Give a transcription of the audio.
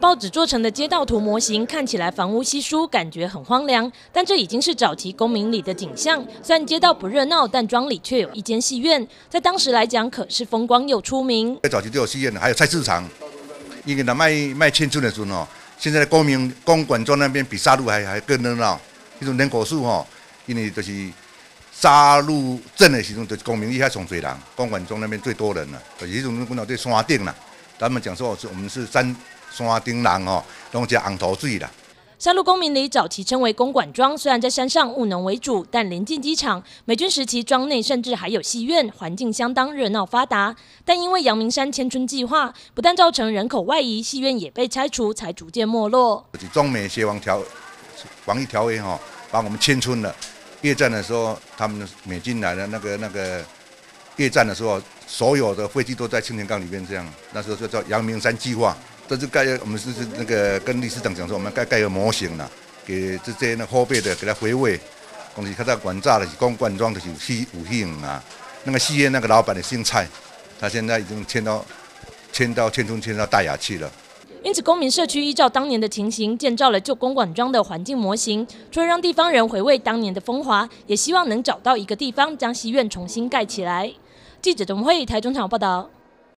报纸做成的街道图模型看起来房屋稀疏，感觉很荒凉。但这已经是早期公民里的景象。虽然街道不热闹，但庄里却有一间戏院，在当时来讲可是风光又出名。在早期就有戏院，还有菜市场。因为那卖卖青春的时候哦，现在的公民公馆庄那边比沙鹿还还更热闹。一种人口数哦，因为就是沙鹿镇的时候，就是公民一下上最人，公馆庄那边最多人了。就是那种我们在山顶了，他们讲说是我们是山。山顶人哦，拢只红头水啦。山路公民里早期称为公馆庄，虽然在山上务农为主，但临近机场，美军时期庄内甚至还有戏院，环境相当热闹发达。但因为阳明山迁村计划，不但造成人口外移，戏院也被拆除，才逐渐没落。中美协防条防疫条约哈，把我们迁村了。越战的时候，他们美军来的那个那个越战的时候，所有的飞机都在青田港里面这样，那时候就叫阳明山计划。这是盖，我们是是那个跟理事长讲说，我们盖盖个模型啦，给这些那后辈的给他回味。公司看到管炸的是公管庄的是戏武兴啊，那个戏院那个老板的姓蔡，他现在已经迁到迁到迁村迁到大雅去了。因此，公民社区依照当年的情形建造了旧公馆庄的环境模型，除了让地方人回味当年的风华，也希望能找到一个地方将戏院重新盖起来。记者董慧台中场报道。